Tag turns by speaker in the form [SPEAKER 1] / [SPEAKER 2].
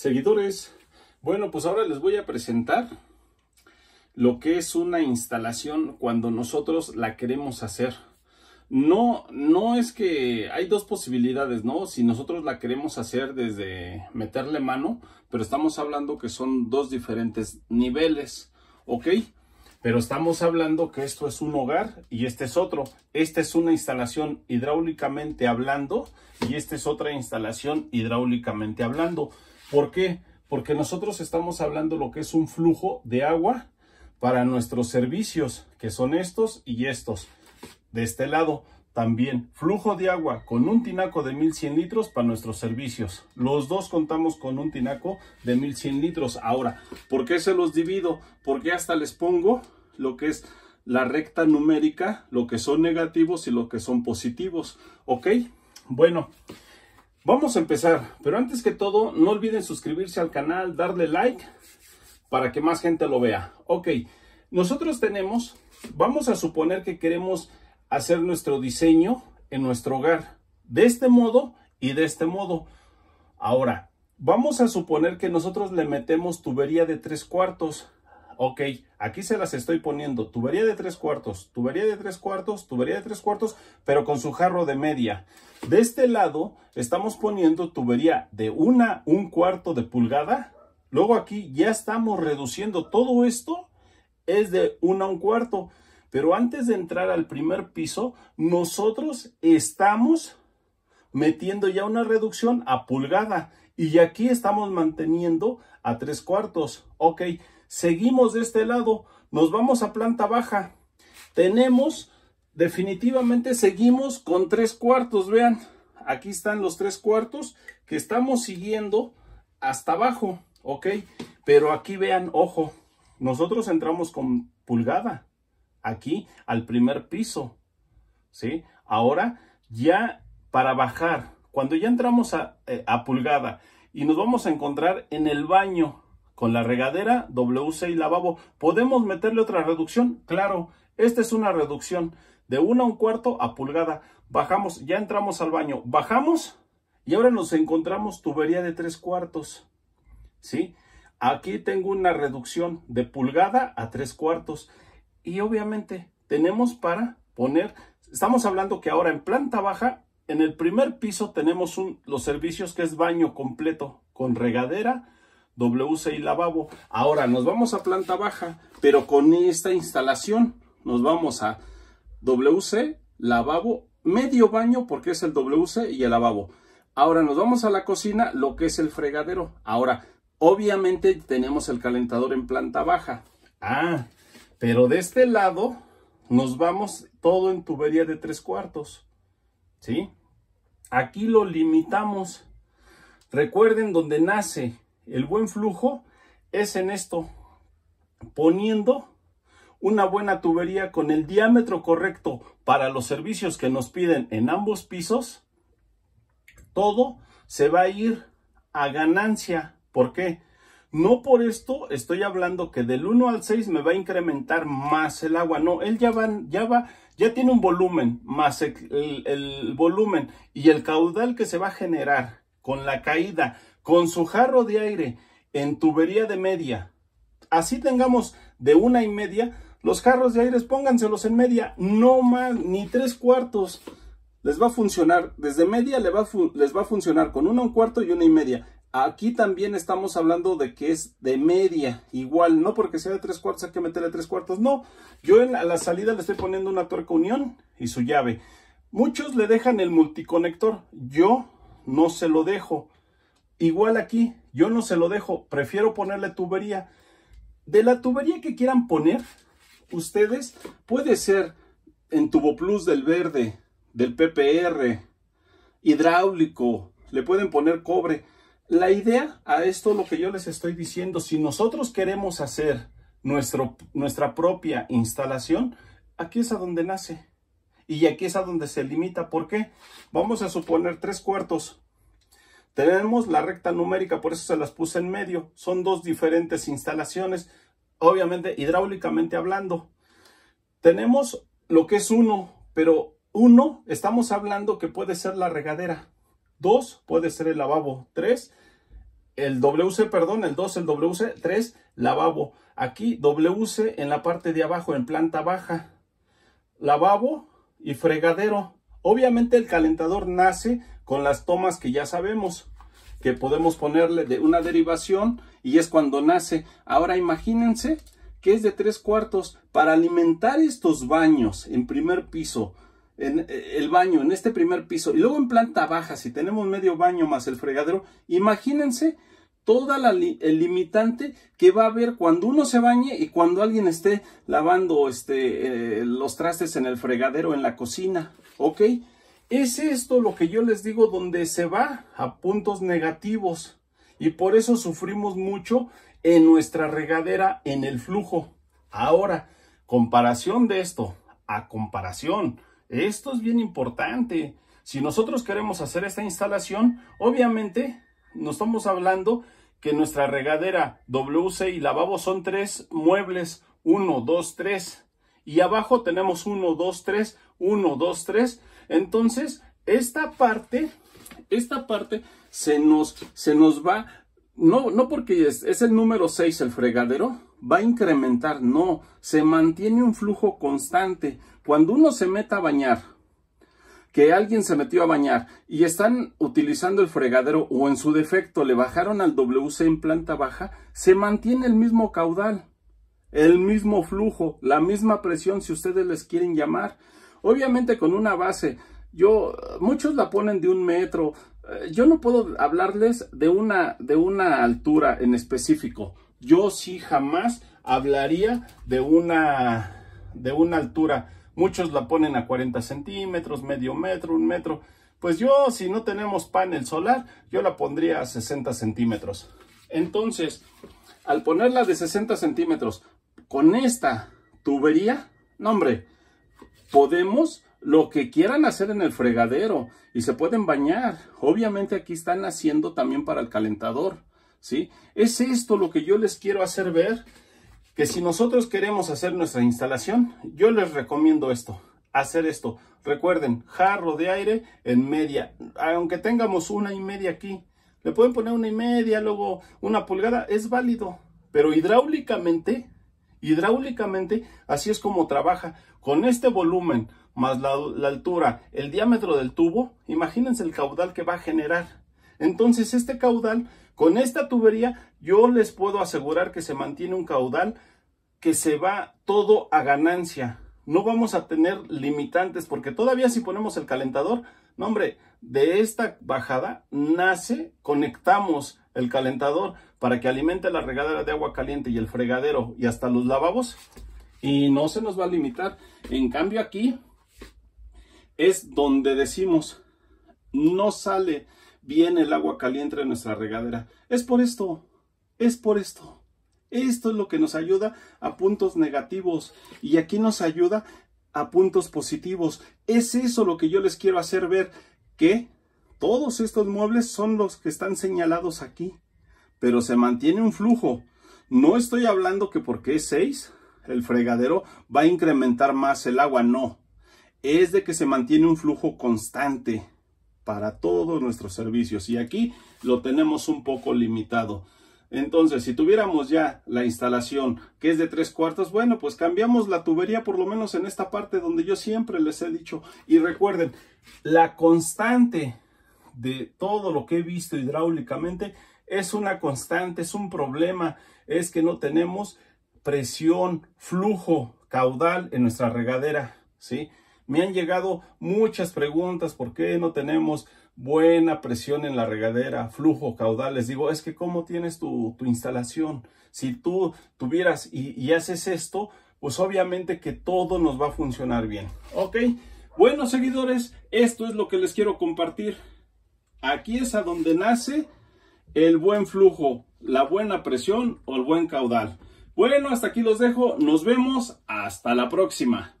[SPEAKER 1] Seguidores, bueno, pues ahora les voy a presentar lo que es una instalación cuando nosotros la queremos hacer. No, no es que hay dos posibilidades, ¿no? Si nosotros la queremos hacer desde meterle mano, pero estamos hablando que son dos diferentes niveles, ¿ok? Pero estamos hablando que esto es un hogar y este es otro. Esta es una instalación hidráulicamente hablando y esta es otra instalación hidráulicamente hablando. ¿Por qué? Porque nosotros estamos hablando lo que es un flujo de agua para nuestros servicios, que son estos y estos. De este lado también flujo de agua con un tinaco de 1100 litros para nuestros servicios. Los dos contamos con un tinaco de 1100 litros. Ahora, ¿por qué se los divido? Porque hasta les pongo lo que es la recta numérica, lo que son negativos y lo que son positivos. ¿Ok? Bueno, Vamos a empezar, pero antes que todo, no olviden suscribirse al canal, darle like para que más gente lo vea. Ok, nosotros tenemos, vamos a suponer que queremos hacer nuestro diseño en nuestro hogar, de este modo y de este modo. Ahora, vamos a suponer que nosotros le metemos tubería de tres cuartos. Ok, aquí se las estoy poniendo. Tubería de tres cuartos, tubería de tres cuartos, tubería de tres cuartos, pero con su jarro de media. De este lado estamos poniendo tubería de una, un cuarto de pulgada. Luego aquí ya estamos reduciendo todo esto. Es de una un cuarto. Pero antes de entrar al primer piso, nosotros estamos metiendo ya una reducción a pulgada. Y aquí estamos manteniendo a tres cuartos. Ok. Seguimos de este lado, nos vamos a planta baja. Tenemos, definitivamente seguimos con tres cuartos, vean. Aquí están los tres cuartos que estamos siguiendo hasta abajo, ¿ok? Pero aquí vean, ojo, nosotros entramos con pulgada aquí al primer piso, ¿sí? Ahora ya para bajar, cuando ya entramos a, eh, a pulgada y nos vamos a encontrar en el baño, con la regadera, WC y lavabo. ¿Podemos meterle otra reducción? Claro, esta es una reducción de 1 a un cuarto a pulgada. Bajamos, ya entramos al baño, bajamos y ahora nos encontramos tubería de 3 cuartos. ¿Sí? Aquí tengo una reducción de pulgada a 3 cuartos. Y obviamente tenemos para poner, estamos hablando que ahora en planta baja, en el primer piso tenemos los servicios que es baño completo con regadera, WC y lavabo. Ahora nos vamos a planta baja, pero con esta instalación nos vamos a WC, lavabo, medio baño porque es el WC y el lavabo. Ahora nos vamos a la cocina, lo que es el fregadero. Ahora, obviamente tenemos el calentador en planta baja. Ah, pero de este lado nos vamos todo en tubería de tres cuartos. ¿Sí? Aquí lo limitamos. Recuerden donde nace el buen flujo es en esto, poniendo una buena tubería con el diámetro correcto para los servicios que nos piden en ambos pisos, todo se va a ir a ganancia. ¿Por qué? No por esto estoy hablando que del 1 al 6 me va a incrementar más el agua. No, él ya va, ya va, ya tiene un volumen más el, volumen y el caudal que se va a generar con la caída con su jarro de aire en tubería de media. Así tengamos de una y media, los jarros de aire pónganselos en media, no más, ni tres cuartos. Les va a funcionar, desde media les va, a funcionar con una un cuarto y una y media. Aquí también estamos hablando de que es de media, igual, no porque sea de tres cuartos hay que meterle tres cuartos, no. Yo en la, la salida le estoy poniendo una tuerca unión y su llave. Muchos le dejan el multiconector, yo no se lo dejo. Igual aquí, yo no se lo dejo, prefiero ponerle tubería. De la tubería que quieran poner, ustedes, puede ser en Tubo Plus del verde, del PPR, hidráulico, le pueden poner cobre. La idea a esto, lo que yo les estoy diciendo, si nosotros queremos hacer nuestra propia instalación, aquí es a donde nace. Y aquí es a donde se limita. ¿Por qué? Vamos a suponer tres cuartos. Tenemos la recta numérica, por eso se las puse en medio. Son dos diferentes instalaciones, obviamente hidráulicamente hablando. Tenemos lo que es uno, pero uno, estamos hablando que puede ser la regadera. Dos, puede ser el lavabo. Tres, el WC, perdón, el 2, el WC, 3, lavabo. Aquí WC en la parte de abajo, en planta baja. Lavabo y fregadero. Obviamente el calentador nace con las tomas que ya sabemos, que podemos ponerle de una derivación y es cuando nace. Ahora imagínense que es de tres cuartos para alimentar estos baños en primer piso, en eh, el baño en este primer piso y luego en planta baja, si tenemos medio baño más el fregadero, imagínense toda la el limitante que va a haber cuando uno se bañe y cuando alguien esté lavando este, eh, los trastes en el fregadero en la cocina, ¿ok? Es esto lo que yo les digo donde se va a puntos negativos y por eso sufrimos mucho en nuestra regadera en el flujo. Ahora, comparación de esto a comparación, esto es bien importante. Si nosotros queremos hacer esta instalación, obviamente nos estamos hablando que nuestra regadera WC y lavabo son tres muebles, 1, 2, 3. Y abajo tenemos 1, 2, 3, 1, 2, 3. Entonces, esta parte, esta parte se nos, se nos va, no, no porque es, el número 6 el fregadero, va a incrementar, no, se mantiene un flujo constante. Cuando uno se meta a bañar, que alguien se metió a bañar y están utilizando el fregadero o en su defecto le bajaron al WC en planta baja, se mantiene el mismo caudal, el mismo flujo, la misma presión si ustedes les quieren llamar. Obviamente con una base, yo, muchos la ponen de un metro, eh, yo no puedo hablarles de una, de una altura en específico. Yo sí jamás hablaría de una, de una altura Muchos la ponen a 40 centímetros, medio metro, un metro. Pues yo, si no tenemos panel solar, yo la pondría a 60 centímetros. Entonces, al ponerla de 60 centímetros con esta tubería, no hombre, podemos lo que quieran hacer en el fregadero y se pueden bañar. Obviamente aquí están haciendo también para el calentador, ¿sí? Es esto lo que yo les quiero hacer ver que si nosotros queremos hacer nuestra instalación, yo les recomiendo esto, hacer esto. Recuerden, jarro de aire en media, aunque tengamos una y media aquí, le pueden poner una y media, luego una pulgada, es válido, pero hidráulicamente, hidráulicamente, así es como trabaja. Con este volumen, más la, altura, el diámetro del tubo, imagínense el caudal que va a generar. Entonces, este caudal con esta tubería yo les puedo asegurar que se mantiene un caudal que se va todo a ganancia. No vamos a tener limitantes porque todavía si ponemos el calentador, no hombre, de esta bajada nace, conectamos el calentador para que alimente la regadera de agua caliente y el fregadero y hasta los lavabos y no se nos va a limitar. En cambio aquí es donde decimos no sale viene el agua caliente de nuestra regadera. Es por esto, es por esto. Esto es lo que nos ayuda a puntos negativos y aquí nos ayuda a puntos positivos. Es eso lo que yo les quiero hacer ver, que todos estos muebles son los que están señalados aquí, pero se mantiene un flujo. No estoy hablando que porque es 6, el fregadero va a incrementar más el agua, no. Es de que se mantiene un flujo constante para todos nuestros servicios y aquí lo tenemos un poco limitado. Entonces, si tuviéramos ya la instalación que es de tres cuartos, bueno, pues cambiamos la tubería por lo menos en esta parte donde yo siempre les he dicho. Y recuerden, la constante de todo lo que he visto hidráulicamente es una constante, es un problema, es que no tenemos presión, flujo, caudal en nuestra regadera, ¿sí? Me han llegado muchas preguntas, ¿por qué no tenemos buena presión en la regadera, flujo caudal? Les digo, es que ¿cómo tienes tu, instalación? Si tú tuvieras y, y haces esto, pues obviamente que todo nos va a funcionar bien. ¿Ok? Bueno, seguidores, esto es lo que les quiero compartir. Aquí es a donde nace el buen flujo, la buena presión o el buen caudal. Bueno, hasta aquí los dejo. Nos vemos. Hasta la próxima.